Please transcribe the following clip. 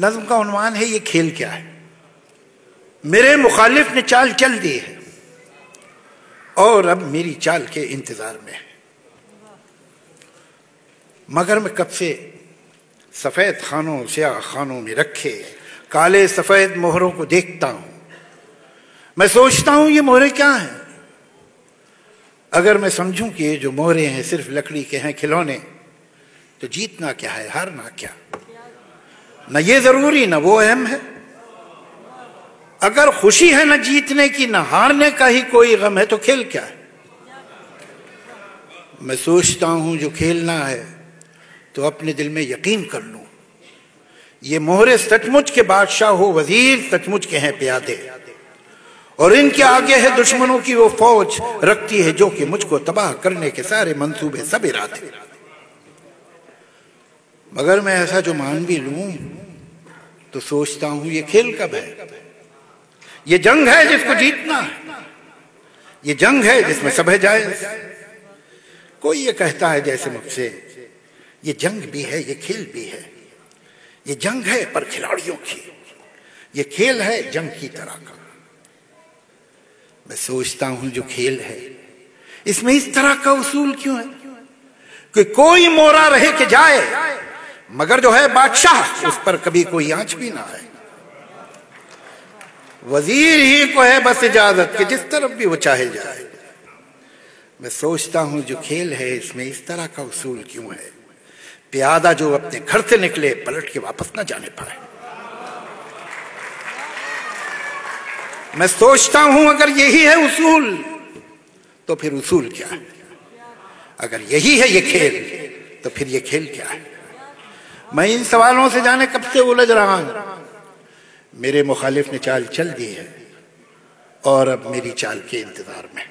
نظم کا عنوان ہے، یہ کھیل کیا ہے؟ میرے مخالف نے چال چل دی ہے۔ اور اب میری چال کے انتظار میں ہے۔ مگر میں کب سے سفید خانوں، سیاہ خانوں میں رکھے، کالے سفید مہروں کو دیکھتا ہوں۔ میں سوچتا ہوں یہ مہرے کیا ہیں؟ اگر میں سمجھوں کہ یہ جو مہرے ہیں، صرف لکڑی کے ہیں کھلونے، تو جیتنا کیا ہے؟ ہارنا کیا؟ نہ یہ ضروری نہ وہ اہم ہے۔ اگر خوشی ہے نہ جیتنے کی نہ ہارنے کا ہی کوئی غم ہے تو کھیل کیا ہے؟ میں سوچتا ہوں جو کھیلنا ہے تو اپنے دل میں یقین کر لوں۔ یہ مہرے سچ مچ کے بادشاہ ہو، وزیر سچ مچ کے ہیں پیادے۔ اور ان کے آگے ہے دشمنوں کی وہ فوج، رکھتی ہے جو کہ مجھ کو تباہ کرنے کے سارے منصوبے سب ارادے۔ مگر میں ایسا جو مان بھی لوں تو سوچتا ہوں یہ کھیل کب ہے؟ یہ جنگ ہے جس کو جیتنا ہے۔ یہ جنگ ہے جس میں سب ہے جائز۔ کوئی یہ کہتا ہے جیسے مجھ سے، یہ جنگ بھی ہے، یہ کھیل بھی ہے۔ یہ جنگ ہے پر کھلاڑیوں کی۔ یہ کھیل ہے جنگ کی طرح کا۔ میں سوچتا ہوں جو کھیل ہے، اس میں اس طرح کا اصول کیوں ہے؟ کہ کوئی مورا رہے کہ جائے۔ مگر جو ہے بادشاہ، اس پر کبھی کوئی آنچ بھی نہ آئے۔ وزیر ہی کو ہے بس اجازت کہ جس طرف بھی وہ چاہے جائے۔ میں سوچتا ہوں جو کھیل ہے، اس میں اس طرح کا اصول کیوں ہے؟ پیادہ جو اپنے گھر سے نکلے، پلٹ کے واپس نہ جانے پائے۔ میں سوچتا ہوں اگر یہی ہے اصول، تو پھر اصول کیا ہے؟ اگر یہی ہے یہ کھیل، تو پھر یہ کھیل کیا ہے؟ میں ان سوالوں سے جانے کب سے الجھ رہا ہوں؟ میرے مخالف نے چال چل دی ہے اور اب میری چال کے انتظار میں